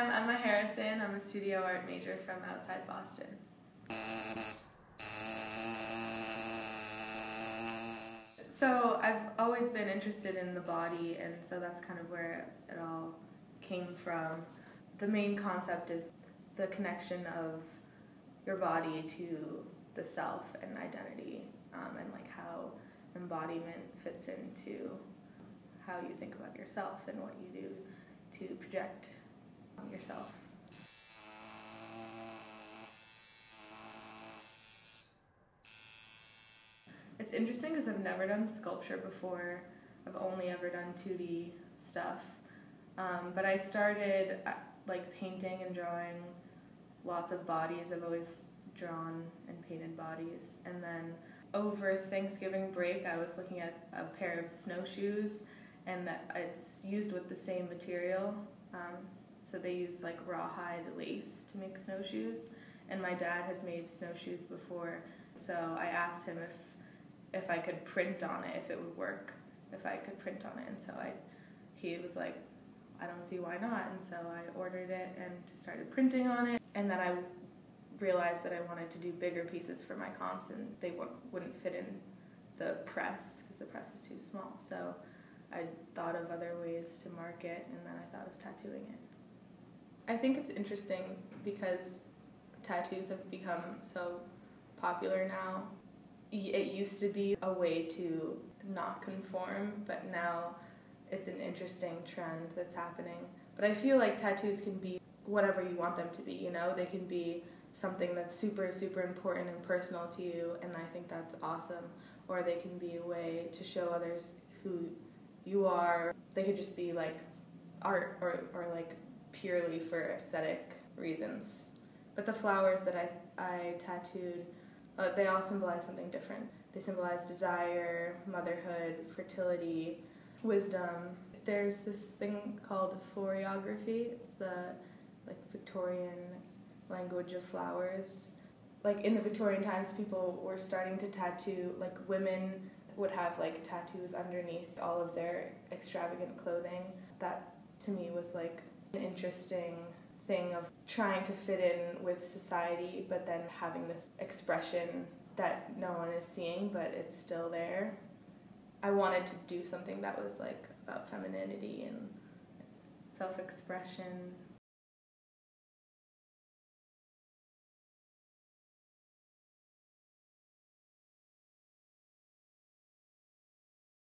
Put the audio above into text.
I'm Emma Harrison. I'm a studio art major from outside Boston. So I've always been interested in the body, and so that's kind of where it all came from. The main concept is the connection of your body to the self and identity, um, and like how embodiment fits into how you think about yourself and what you do to project yourself. It's interesting because I've never done sculpture before. I've only ever done 2D stuff. Um, but I started uh, like painting and drawing lots of bodies. I've always drawn and painted bodies. And then over Thanksgiving break, I was looking at a pair of snowshoes, and it's used with the same material. Um, so they use like rawhide lace to make snowshoes. And my dad has made snowshoes before, so I asked him if if I could print on it, if it would work, if I could print on it. And so I, he was like, I don't see why not. And so I ordered it and started printing on it. And then I realized that I wanted to do bigger pieces for my comps and they w- wouldn't fit in the press because the press is too small. So I thought of other ways to market and then I thought of tattooing it. I think it's interesting because tattoos have become so popular now it used to be a way to not conform, but now it's an interesting trend that's happening. But I feel like tattoos can be whatever you want them to be, you know? They can be something that's super, super important and personal to you, and I think that's awesome. Or they can be a way to show others who you are. They could just be like art or, or like purely for aesthetic reasons. But the flowers that I, I tattooed uh, they all symbolize something different. They symbolize desire, motherhood, fertility, wisdom. There's this thing called floriography. It's the like Victorian language of flowers. Like in the Victorian times, people were starting to tattoo. Like women would have like tattoos underneath all of their extravagant clothing. That to me was like an interesting thing of trying to fit in with society, but then having this expression that no one is seeing, but it's still there. I wanted to do something that was like about femininity and self expression